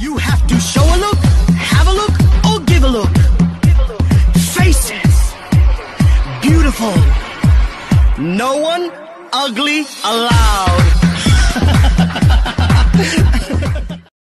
You have to show a look, have a look, or give a look. Faces, beautiful. No one ugly allowed.